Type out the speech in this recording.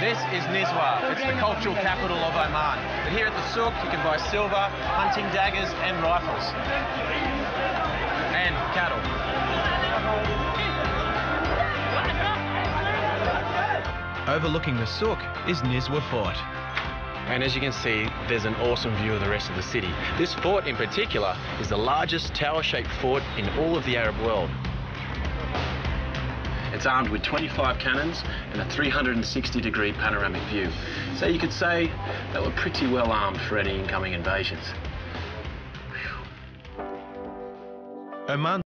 This is Nizwa. It's the cultural capital of Oman. But here at the souk, you can buy silver, hunting daggers, and rifles. And cattle. Overlooking the souk is Nizwa Fort. And as you can see, there's an awesome view of the rest of the city. This fort in particular is the largest tower-shaped fort in all of the Arab world. It's armed with 25 cannons and a 360 degree panoramic view. So you could say they were pretty well armed for any incoming invasions. Oman